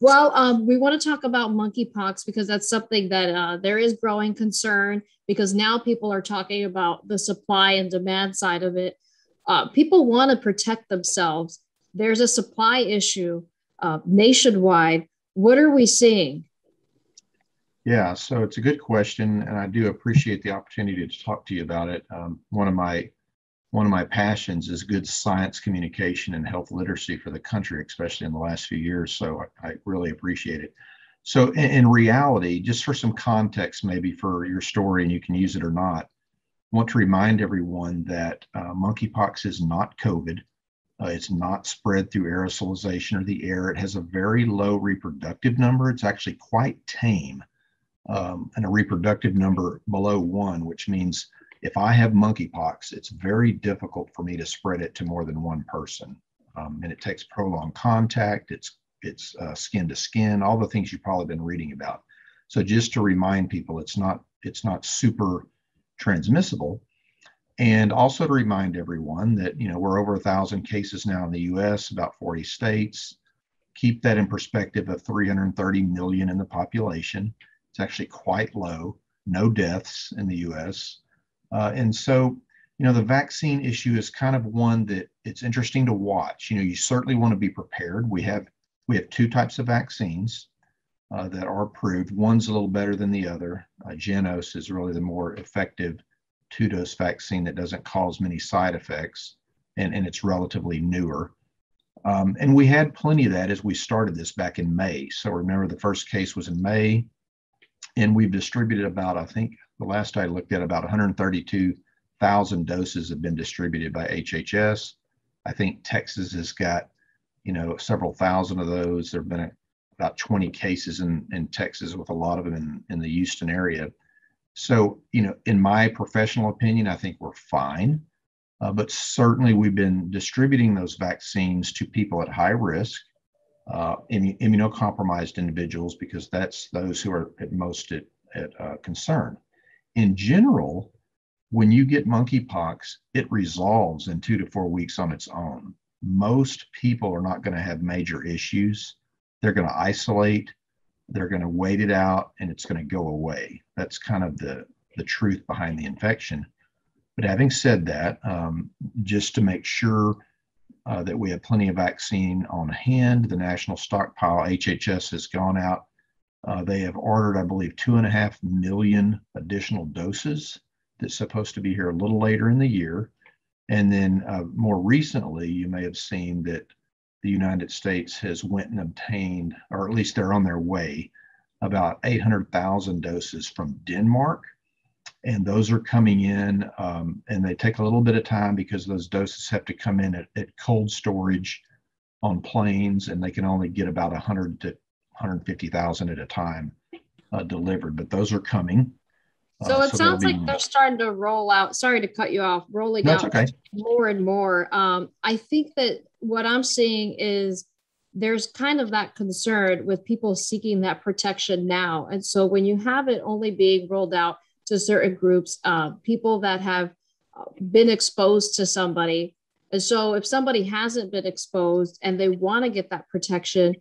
Well, um, we want to talk about monkeypox because that's something that uh, there is growing concern because now people are talking about the supply and demand side of it. Uh, people want to protect themselves. There's a supply issue uh, nationwide. What are we seeing? Yeah, so it's a good question, and I do appreciate the opportunity to talk to you about it. Um, one of my one of my passions is good science communication and health literacy for the country, especially in the last few years. So I, I really appreciate it. So in, in, reality, just for some context, maybe for your story, and you can use it or not, I want to remind everyone that uh, monkeypox is not COVID. Uh, it's not spread through aerosolization or the air. It has a very low reproductive number. It's actually quite tame, um, and a reproductive number below one, which means if I have monkeypox, it's very difficult for me to spread it to more than one person. Um, and it takes prolonged contact, it's, it's uh, skin to skin, all the things you've probably been reading about. So just to remind people, it's not, it's not super transmissible. And also to remind everyone that, you know, we're over a thousand cases now in the US, about 40 states. Keep that in perspective of 330 million in the population. It's actually quite low, no deaths in the US. Uh, and so, you know, the vaccine issue is kind of one that it's interesting to watch. You know, you certainly want to be prepared. We have we have two types of vaccines uh, that are approved. One's a little better than the other. Uh, Jynneos is really the more effective two-dose vaccine that doesn't cause many side effects, and, and it's relatively newer. Um, and we had plenty of that as we started this back in May. So remember, the first case was in May, and we've distributed about, I think, the last I looked at, about 132,000 doses have been distributed by HHS. I think Texas has got, you know, several thousand of those. There have been about 20 cases in, in Texas, with a lot of them in, in the Houston area. So, you know, in my professional opinion, I think we're fine. Uh, but certainly, we've been distributing those vaccines to people at high risk, uh, immunocompromised individuals, because that's those who are at most at, at uh, concern in general, when you get monkeypox, it resolves in two to four weeks on its own. Most people are not going to have major issues. They're going to isolate, they're going to wait it out, and it's going to go away. That's kind of the, the truth behind the infection. But having said that, um, just to make sure uh, that we have plenty of vaccine on hand, the national stockpile, HHS has gone out uh, they have ordered, I believe, two and a half million additional doses that's supposed to be here a little later in the year. And then uh, more recently, you may have seen that the United States has went and obtained, or at least they're on their way, about 800,000 doses from Denmark. And those are coming in, um, and they take a little bit of time because those doses have to come in at, at cold storage on planes, and they can only get about 100 to 150,000 at a time uh, delivered, but those are coming. So uh, it so sounds like they're starting to roll out. Sorry to cut you off. Rolling That's out okay. more and more. Um, I think that what I'm seeing is there's kind of that concern with people seeking that protection now. And so when you have it only being rolled out to certain groups, uh, people that have uh, been exposed to somebody. And so if somebody hasn't been exposed and they want to get that protection,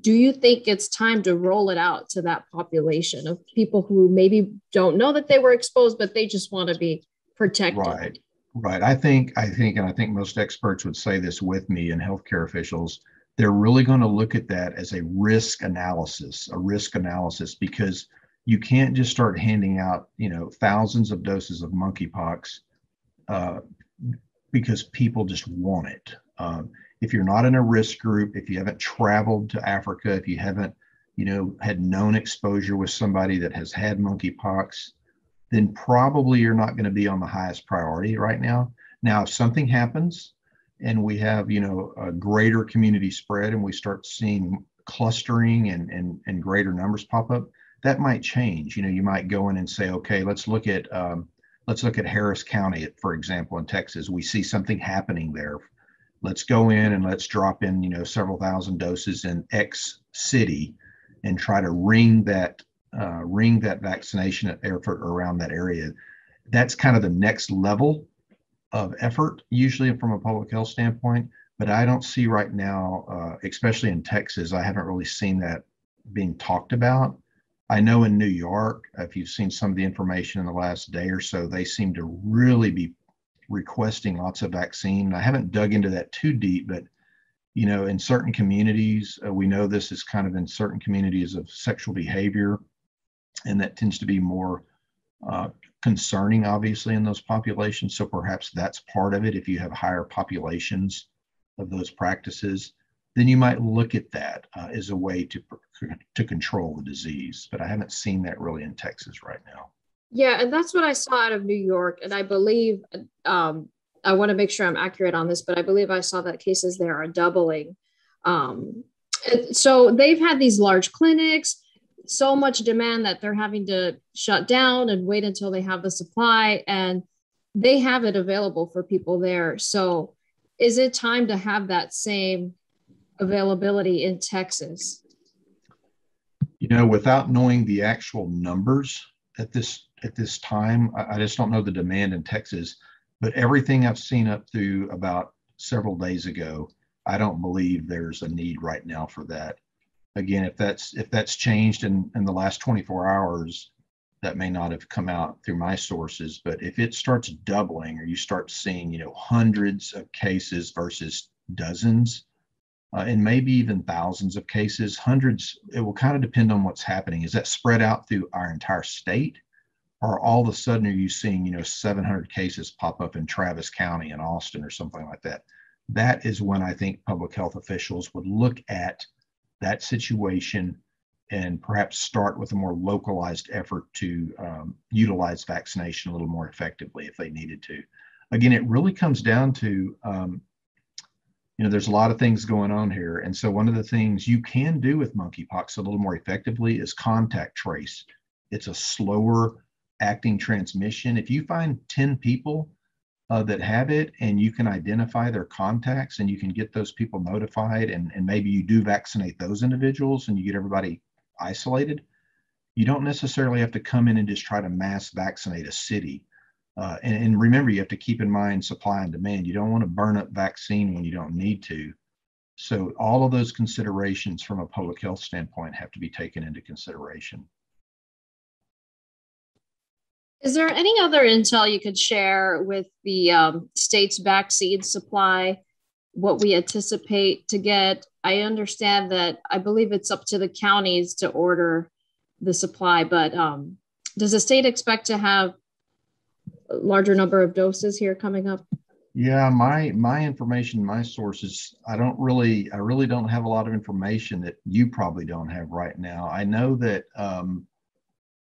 do you think it's time to roll it out to that population of people who maybe don't know that they were exposed but they just want to be protected? Right right. I think i think and i think most experts would say this with me and healthcare officials they're really going to look at that as a risk analysis a risk analysis because you can't just start handing out you know thousands of doses of monkeypox uh, because people just want it. Um, if you're not in a risk group, if you haven't traveled to Africa, if you haven't, you know, had known exposure with somebody that has had monkeypox, then probably you're not going to be on the highest priority right now. Now, if something happens and we have, you know, a greater community spread and we start seeing clustering and, and, and greater numbers pop up, that might change. You know, you might go in and say, okay, let's look at, um, let's look at Harris County, for example, in Texas. We see something happening there let's go in and let's drop in you know several thousand doses in x city and try to ring that uh, ring that vaccination effort around that area that's kind of the next level of effort usually from a public health standpoint but I don't see right now, uh, especially in Texas, I haven't really seen that being talked about. I know in New York, if you've seen some of the information in the last day or so, they seem to really be requesting lots of vaccine. I haven't dug into that too deep, but you know, in certain communities, uh, we know this is kind of in certain communities of sexual behavior, and that tends to be more uh, concerning, obviously, in those populations. So perhaps that's part of it. If you have higher populations of those practices, then you might look at that uh, as a way to to control the disease. But I haven't seen that really in Texas right now. Yeah, and that's what I saw out of New York, and I believe um, I want to make sure I'm accurate on this, but I believe I saw that cases there are doubling. Um, so they've had these large clinics, so much demand that they're having to shut down and wait until they have the supply, and they have it available for people there. So is it time to have that same availability in Texas? You know, without knowing the actual numbers at this at this time, I, I just don't know the demand in Texas. But everything I've seen up through about several days ago, I don't believe there's a need right now for that. Again, if that's if that's changed in, in the last 24 hours, that may not have come out through my sources. But if it starts doubling or you start seeing, you know, hundreds of cases versus dozens, uh, and maybe even thousands of cases, hundreds, it will kind of depend on what's happening. Is that spread out through our entire state? Or all of a sudden are you seeing you know 700 cases pop up in travis county in austin or something like that? That is when i think public health officials would look at that situation and perhaps start with a more localized effort to um, utilize vaccination a little more effectively if they needed to. Again it really comes down to um, you know there's a lot of things going on here. And so one of the things you can do with monkeypox a little more effectively is contact trace. It's a slower acting transmission. If you find 10 people uh, that have it and you can identify their contacts and you can get those people notified and, and maybe you do vaccinate those individuals and you get everybody isolated, you don't necessarily have to come in and just try to mass vaccinate a city. Uh, and, and remember, you have to keep in mind supply and demand. You don't want to burn up vaccine when you don't need to. So all of those considerations from a public health standpoint have to be taken into consideration. Is there any other intel you could share with the um, state's vaccine supply? What we anticipate to get? I understand that I believe it's up to the counties to order the supply, but um, does the state expect to have a larger number of doses here coming up? Yeah, my my information, my sources, I don't really, I really don't have a lot of information that you probably don't have right now. I know that um,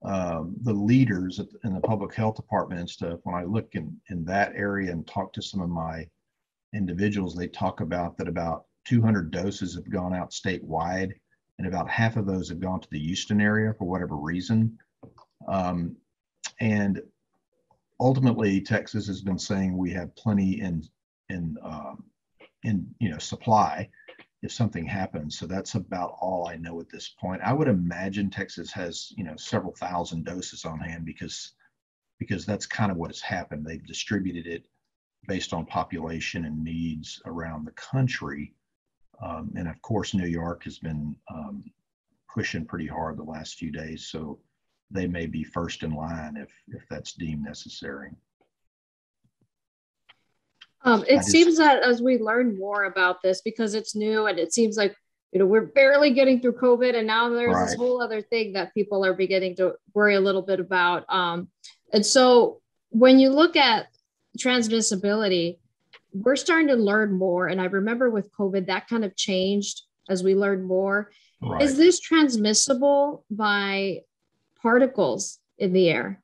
um, the leaders in the public health department and stuff, when I look in, in that area and talk to some of my individuals, they talk about that about 200 doses have gone out statewide, and about half of those have gone to the Houston area for whatever reason. Um, and ultimately, Texas has been saying we have plenty in in um, in you know supply if something happens. So that's about all I know at this point. I would imagine Texas has, you know, several thousand doses on hand because because that's kind of what has happened. They've distributed it based on population and needs around the country. Um, and of course, New York has been um, pushing pretty hard the last few days. So they may be first in line if, if that's deemed necessary. Um, it seems that as we learn more about this, because it's new and it seems like you know we're barely getting through COVID, and now there's right. this whole other thing that people are beginning to worry a little bit about. Um, and so when you look at transmissibility, we're starting to learn more. And I remember with COVID, that kind of changed as we learned more. Right. Is this transmissible by particles in the air?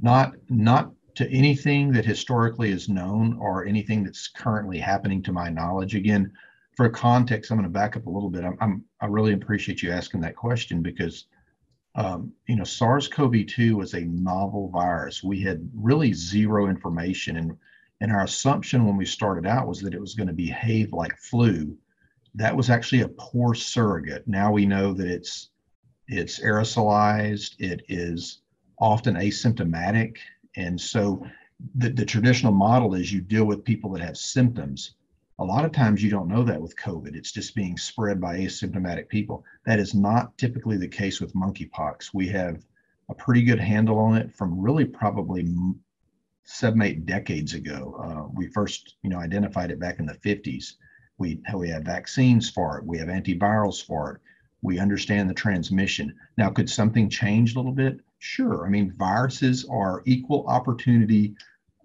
Not not to anything that historically is known or anything that's currently happening to my knowledge. Again, for context, I'm going to back up a little bit. I'm, I'm i really appreciate you asking that question because um, you know SARS-CoV-2 was a novel virus. We had really zero information, and and our assumption when we started out was that it was going to behave like flu. That was actually a poor surrogate. Now we know that it's it's aerosolized. It is often asymptomatic and so the, the traditional model is you deal with people that have symptoms. A lot of times you don't know that with COVID. It's just being spread by asymptomatic people. That is not typically the case with monkeypox. We have a pretty good handle on it from really probably seven, eight decades ago. Uh, we first, you know, identified it back in the 50s. We, we have vaccines for it. We have antivirals for it. We understand the transmission. Now, could something change a little bit? Sure. I mean, viruses are equal opportunity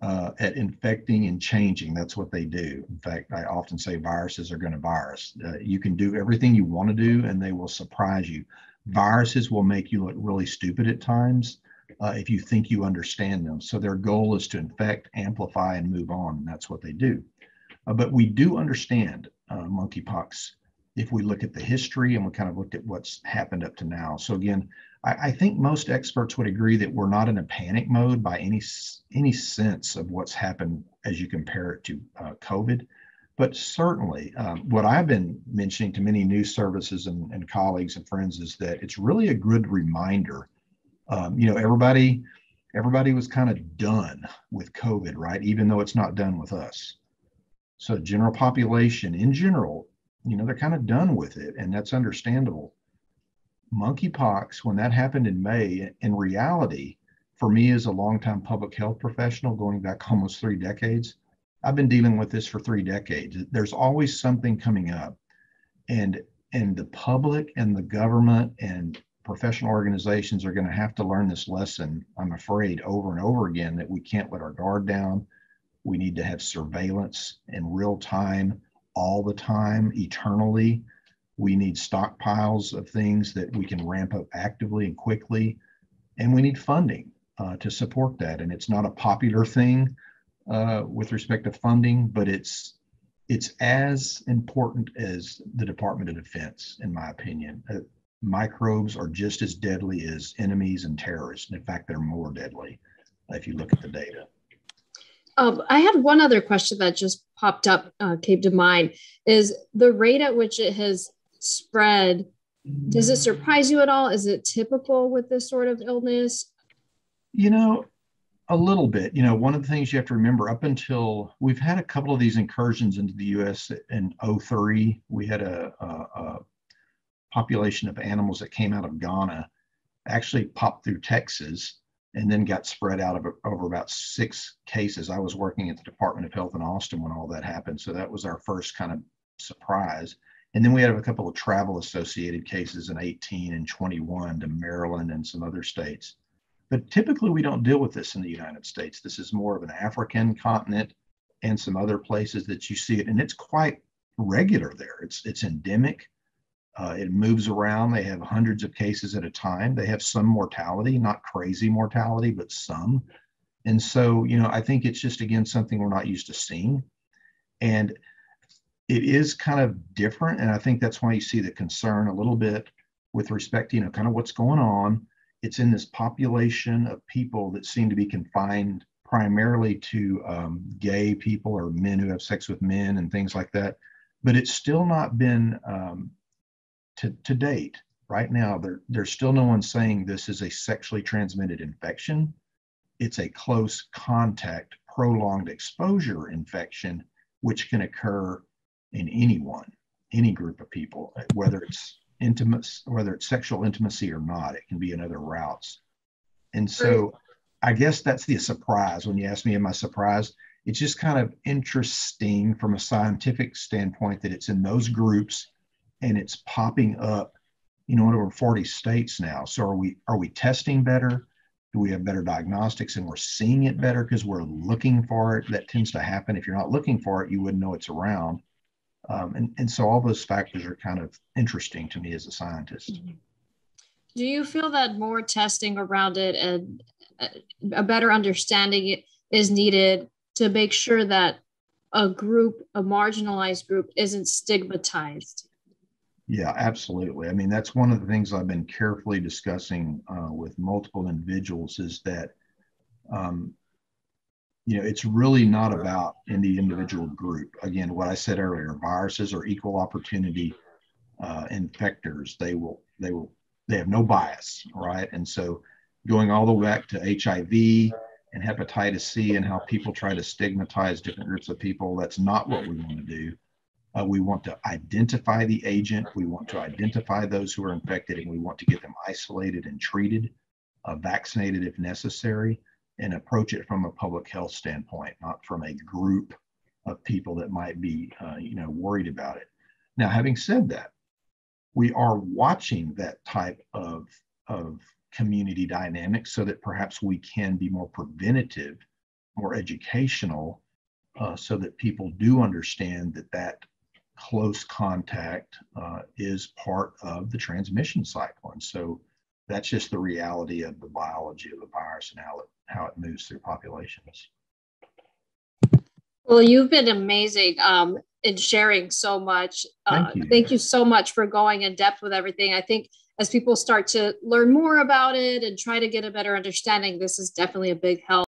uh, at infecting and changing. That's what they do. In fact, I often say viruses are going to virus. Uh, you can do everything you want to do, and they will surprise you. Viruses will make you look really stupid at times uh, if you think you understand them. So their goal is to infect, amplify, and move on. And that's what they do. Uh, but we do understand uh, monkeypox if we look at the history and we kind of looked at what's happened up to now. So again, I, I think most experts would agree that we're not in a panic mode by any any sense of what's happened as you compare it to uh, COVID. But certainly, um, what I've been mentioning to many news services and, and colleagues and friends is that it's really a good reminder um, you know, everybody everybody was kind of done with COVID, right? Even though it's not done with us. So general population in general, you know, they're kind of done with it, and that's understandable. Monkeypox, when that happened in May, in reality, for me as a longtime public health professional, going back almost three decades, I've been dealing with this for three decades. There's always something coming up, and and the public and the government and professional organizations are going to have to learn this lesson, I'm afraid, over and over again that we can't let our guard down. We need to have surveillance in real time, all the time, eternally. We need stockpiles of things that we can ramp up actively and quickly. And we need funding uh, to support that. And it's not a popular thing uh, with respect to funding, but it's it's as important as the Department of Defense, in my opinion. Uh, microbes are just as deadly as enemies and terrorists. And In fact, they're more deadly if you look at the data. Um, I had one other question that just popped up, uh, came to mind is the rate at which it has spread. Does it surprise you at all? Is it typical with this sort of illness? You know, a little bit. You know, one of the things you have to remember up until we've had a couple of these incursions into the US in 03, we had a, a, a population of animals that came out of Ghana actually popped through Texas and then got spread out of, over about six cases. I was working at the Department of Health in Austin when all that happened. So that was our first kind of surprise. And then we had a couple of travel associated cases in 18 and 21 to Maryland and some other states. But typically we don't deal with this in the United States. This is more of an African continent and some other places that you see it. And it's quite regular there. It's it's endemic. Uh, it moves around. They have hundreds of cases at a time. They have some mortality, not crazy mortality, but some. And so, you know, I think it's just, again, something we're not used to seeing. And it is kind of different. And I think that's why you see the concern a little bit with respect to, you know, kind of what's going on. It's in this population of people that seem to be confined primarily to um, gay people or men who have sex with men and things like that. But it's still not been um, to, to date, right now, there, there's still no one saying this is a sexually transmitted infection. It's a close contact, prolonged exposure infection, which can occur in anyone, any group of people, whether it's intimate, whether it's sexual intimacy or not. It can be in other routes. And so I guess that's the surprise when you ask me, am I surprised? It's just kind of interesting from a scientific standpoint that it's in those groups and it's popping up, you know, in over 40 states now. So are we are we testing better? Do we have better diagnostics and we're seeing it better because we're looking for it? That tends to happen. If you're not looking for it, you wouldn't know it's around. Um, and, and so all those factors are kind of interesting to me as a scientist. Mm-hmm. Do you feel that more testing around it and uh, a better understanding is needed to make sure that a group, a marginalized group, isn't stigmatized? Yeah, absolutely. I mean, that's one of the things I've been carefully discussing uh, with multiple individuals is that, um, you know, it's really not about any individual group. Again, what I said earlier, viruses are equal opportunity uh, infectors. They will, they will, they have no bias, right? And so, going all the way back to HIV and hepatitis C and how people try to stigmatize different groups of people. That's not what we want to do. Uh, we want to identify the agent. We want to identify those who are infected, and we want to get them isolated and treated, uh, vaccinated if necessary, and approach it from a public health standpoint, not from a group of people that might be, uh, you know, worried about it. Now, having said that, we are watching that type of, of community dynamics so that perhaps we can be more preventative, more educational, uh, so that people do understand that that close contact uh, is part of the transmission cycle. And so that's just the reality of the biology of the virus and how it, how it moves through populations. Well, you've been amazing um, in sharing so much. Uh, thank, you. thank you so much for going in depth with everything. I think as people start to learn more about it and try to get a better understanding, this is definitely a big help.